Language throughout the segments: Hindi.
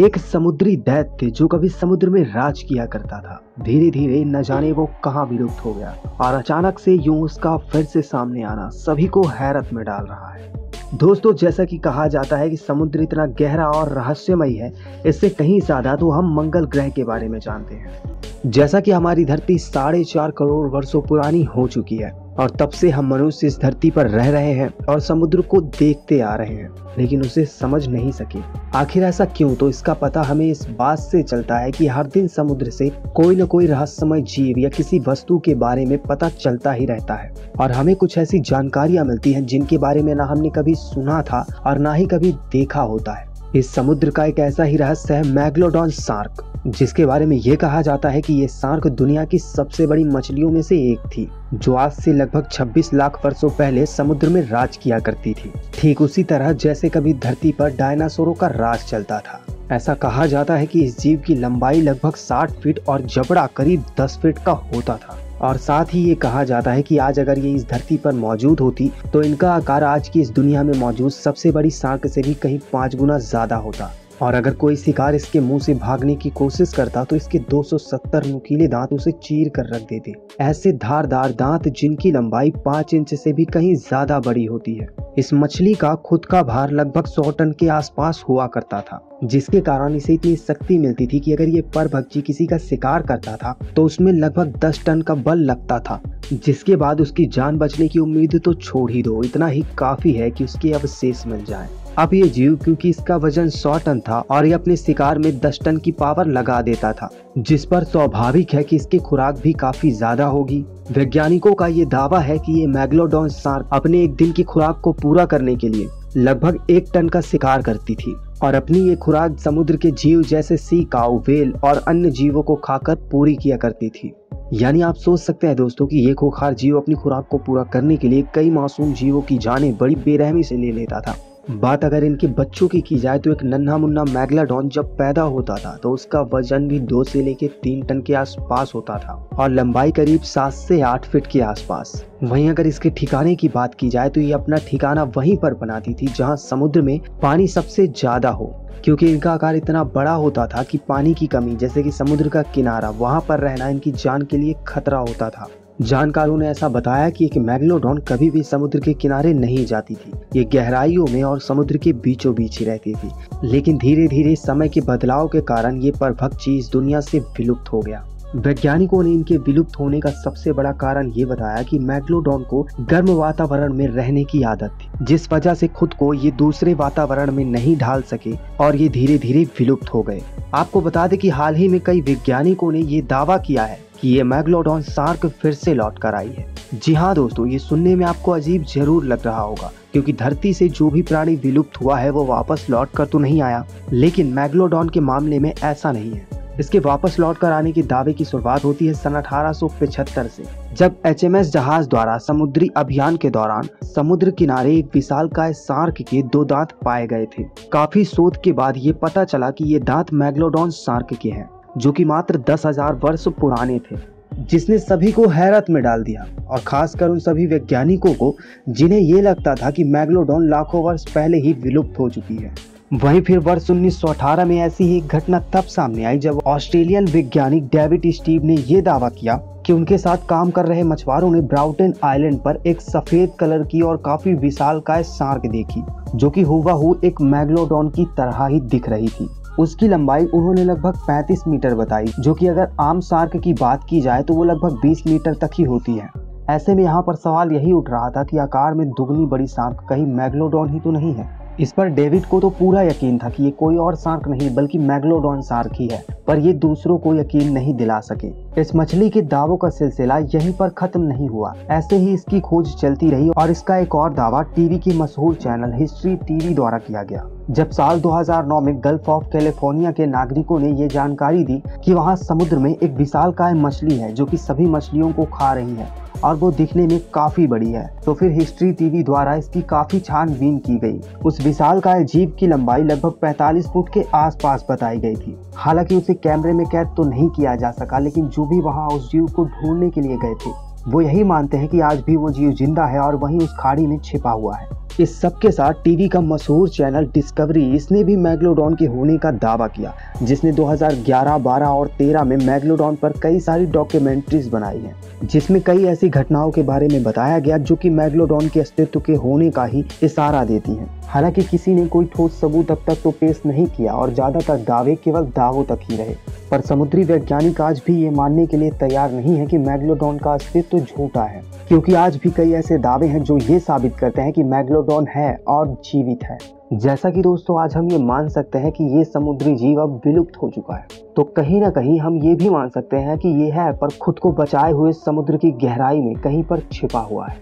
एक समुद्री दैत्य जो कभी समुद्र में राज किया करता था। धीरे धीरे न जाने वो कहाँ विलुप्त हो गया और अचानक से यूँ उसका फिर से सामने आना सभी को हैरत में डाल रहा है। दोस्तों, जैसा कि कहा जाता है कि समुद्र इतना गहरा और रहस्यमय है, इससे कहीं ज़्यादा तो हम मंगल ग्रह के बारे में जानते हैं। जैसा कि हमारी धरती साढ़े चार करोड़ वर्षों पुरानी हो चुकी है और तब से हम मनुष्य इस धरती पर रह रहे हैं और समुद्र को देखते आ रहे हैं, लेकिन उसे समझ नहीं सके। आखिर ऐसा क्यों? तो इसका पता हमें इस बात से चलता है कि हर दिन समुद्र से कोई न कोई रहस्यमय जीव या किसी वस्तु के बारे में पता चलता ही रहता है। और हमें कुछ ऐसी जानकारियाँ मिलती हैं जिनके बारे में ना हमने कभी सुना था और ना ही कभी देखा होता है। इस समुद्र का एक ऐसा ही रहस्य है, मैग्लोडॉन सार्क। जिसके बारे में ये कहा जाता है कि ये सार्क दुनिया की सबसे बड़ी मछलियों में से एक थी, जो आज से लगभग 26 लाख वर्षों पहले समुद्र में राज किया करती थी। ठीक उसी तरह जैसे कभी धरती पर डायनासोरों का राज चलता था। ऐसा कहा जाता है कि इस जीव की लंबाई लगभग 60 फीट और जबड़ा करीब 10 फीट का होता था। और साथ ही ये कहा जाता है कि आज अगर ये इस धरती पर मौजूद होती तो इनका आकार आज की इस दुनिया में मौजूद सबसे बड़ी सार्क से भी कहीं पाँच गुना ज़्यादा होता। और अगर कोई शिकार इसके मुँह से भागने की कोशिश करता तो इसके 270 नुकीले दांत उसे चीर कर रख देते। ऐसे धारदार दांत जिनकी लंबाई 5 इंच से भी कहीं ज़्यादा बड़ी होती है। इस मछली का खुद का भार लगभग 100 टन के आसपास हुआ करता था, जिसके कारण इसे इतनी शक्ति मिलती थी कि अगर ये पर भक्षी किसी का शिकार करता था तो उसमें लगभग 10 टन का बल लगता था, जिसके बाद उसकी जान बचने की उम्मीद तो छोड़ ही दो, इतना ही काफ़ी है कि उसके अवशेष मिल जाए। अब ये जीव, क्योंकि इसका वज़न 100 टन था और ये अपने शिकार में 10 टन की पावर लगा देता था जिस पर स्वाभाविक है कि इसकी खुराक भी काफ़ी ज़्यादा होगी। वैज्ञानिकों का ये दावा है कि ये मैग्लोडॉन सार्क अपने एक दिन की खुराक को पूरा करने के लिए लगभग एक टन का शिकार करती थी और अपनी ये खुराक समुद्र के जीव जैसे सी काउ वेल और अन्य जीवों को खाकर पूरी किया करती थी। यानी आप सोच सकते हैं दोस्तों कि ये खोखार जीव अपनी खुराक को पूरा करने के लिए कई मासूम जीवों की जानें बड़ी बेरहमी से ले लेता था। बात अगर इनके बच्चों की की जाए तो एक नन्हा मुन्ना मैगलाडॉन जब पैदा होता था तो उसका वज़न भी दो से लेके तीन टन के आसपास होता था और लंबाई करीब सात से आठ फीट के आसपास। वहीं अगर इसके ठिकाने की बात की जाए तो ये अपना ठिकाना वहीं पर बनाती थी जहाँ समुद्र में पानी सबसे ज़्यादा हो, क्योंकि इनका आकार इतना बड़ा होता था कि पानी की कमी, जैसे कि समुद्र का किनारा, वहाँ पर रहना इनकी जान के लिए खतरा होता था। जानकारों ने ऐसा बताया कि एक मैग्लोडॉन कभी भी समुद्र के किनारे नहीं जाती थी। ये गहराइयों में और समुद्र के बीचों बीच ही रहती थी। लेकिन धीरे धीरे समय के बदलाव के कारण ये परभक्षी इस दुनिया से विलुप्त हो गया। वैज्ञानिकों ने इनके विलुप्त होने का सबसे बड़ा कारण ये बताया कि मैग्लोडॉन को गर्म वातावरण में रहने की आदत थी, जिस वजह से खुद को ये दूसरे वातावरण में नहीं ढाल सके और ये धीरे धीरे विलुप्त हो गए। आपको बता दें कि हाल ही में कई वैज्ञानिकों ने ये दावा किया है कि ये मैग्लोडॉन सार्क फिर से लौट कर आई है। जी हाँ दोस्तों, ये सुनने में आपको अजीब ज़रूर लग रहा होगा, क्योंकि धरती से जो भी प्राणी विलुप्त हुआ है वो वापस लौट कर तो नहीं आया, लेकिन मैग्लोडॉन के मामले में ऐसा नहीं है। इसके वापस लौट कर आने के दावे की शुरुआत होती है सन अठारह से जब एचएमएस जहाज़ द्वारा समुद्री अभियान के दौरान समुद्र किनारे एक विशाल काय सार्क के दो दांत पाए गए थे। काफ़ी शोध के बाद ये पता चला कि ये दांत मैग्लोडॉन सार्क के हैं, जो कि मात्र दस हज़ार वर्ष पुराने थे, जिसने सभी को हैरत में डाल दिया और खासकर उन सभी वैज्ञानिकों को, जिन्हें ये लगता था कि मैग्लोडॉन लाखों वर्ष पहले ही विलुप्त हो चुकी है। वहीं फिर वर्ष 1918 में ऐसी ही एक घटना तब सामने आई जब ऑस्ट्रेलियन वैज्ञानिक डेविड स्टीव ने यह दावा किया कि उनके साथ काम कर रहे मछुआरों ने ब्राउटन आइलैंड पर एक सफ़ेद कलर की और काफ़ी विशाल काय सार्क देखी, जो कि हुबहू एक मैग्लोडॉन की तरह ही दिख रही थी। उसकी लंबाई उन्होंने लगभग 35 मीटर बताई, जो कि अगर आम सार्क की बात की जाए तो वो लगभग 20 मीटर तक ही होती है। ऐसे में यहाँ पर सवाल यही उठ रहा था कि आकार में दुगनी बड़ी सार्क कहीं मैग्लोडॉन ही तो नहीं है। इस पर डेविड को तो पूरा यकीन था कि ये कोई और सार्क नहीं, बल्कि मैग्लोडॉन सार्क ही है, पर ये दूसरों को यकीन नहीं दिला सके। इस मछली के दावों का सिलसिला यहीं पर खत्म नहीं हुआ। ऐसे ही इसकी खोज चलती रही और इसका एक और दावा टीवी के मशहूर चैनल हिस्ट्री टीवी द्वारा किया गया। जब साल 2009 में गल्फ ऑफ़ कैलिफ़ोर्निया के नागरिकों ने ये जानकारी दी कि वहाँ समुद्र में एक विशाल काय मछली है जो कि सभी मछलियों को खा रही है और वो दिखने में काफ़ी बड़ी है। तो फिर हिस्ट्री टीवी द्वारा इसकी काफ़ी छानबीन की गई। उस विशाल काय जीव की लंबाई लगभग 45 फुट के आसपास बताई गई थी। हालाँकि उसे कैमरे में कैद तो नहीं किया जा सका, लेकिन जो भी वहाँ उस जीव को ढूँढने के लिए गए थे, वो यही मानते हैं कि आज भी वो जीव ज़िंदा है और वहीं उस खाड़ी में छिपा हुआ है। इस सब के साथ टीवी का मशहूर चैनल डिस्कवरी इसने भी मैग्लोडॉन के होने का दावा किया जिसने 2011, 12 और 13 में मैग्लोडॉन पर कई सारी डॉक्यूमेंट्रीज बनाई हैं जिसमें कई ऐसी घटनाओं के बारे में बताया गया जो कि मैग्लोडॉन के अस्तित्व के होने का ही इशारा देती हैं। हालाँकि किसी ने कोई ठोस सबूत अब तक तो पेश नहीं किया और ज़्यादातर दावे केवल दावों तक ही रहे। पर समुद्री वैज्ञानिक आज भी ये मानने के लिए तैयार नहीं है कि मैग्लोडॉन का अस्तित्व झूठा है, क्योंकि आज भी कई ऐसे दावे हैं जो ये साबित करते हैं कि मैग्लोडॉन है और जीवित है। जैसा कि दोस्तों, आज हम ये मान सकते हैं कि ये समुद्री जीव अब विलुप्त हो चुका है। तो कहीं ना कहीं हम ये भी मान सकते हैं कि ये है पर खुद को बचाए हुए समुद्र की गहराई में कहीं पर छिपा हुआ है।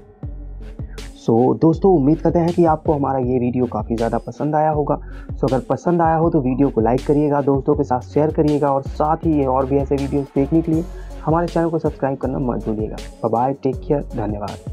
सो so, दोस्तों उम्मीद करते हैं कि आपको हमारा ये वीडियो काफ़ी ज़्यादा पसंद आया होगा। सो so, अगर पसंद आया हो तो वीडियो को लाइक करिएगा दोस्तों के साथ शेयर करिएगा और साथ ही ये और भी ऐसे वीडियोस देखने के लिए हमारे चैनल को सब्सक्राइब करना मत भूलिएगा। बाय टेक केयर धन्यवाद।